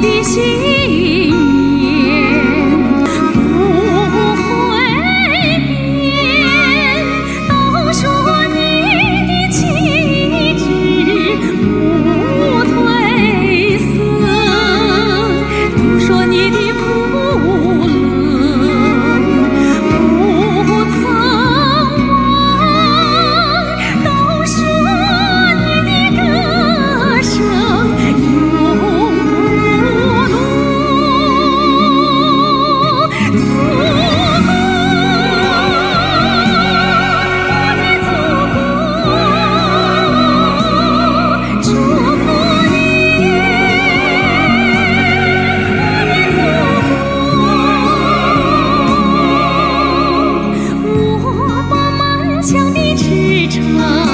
的心。唱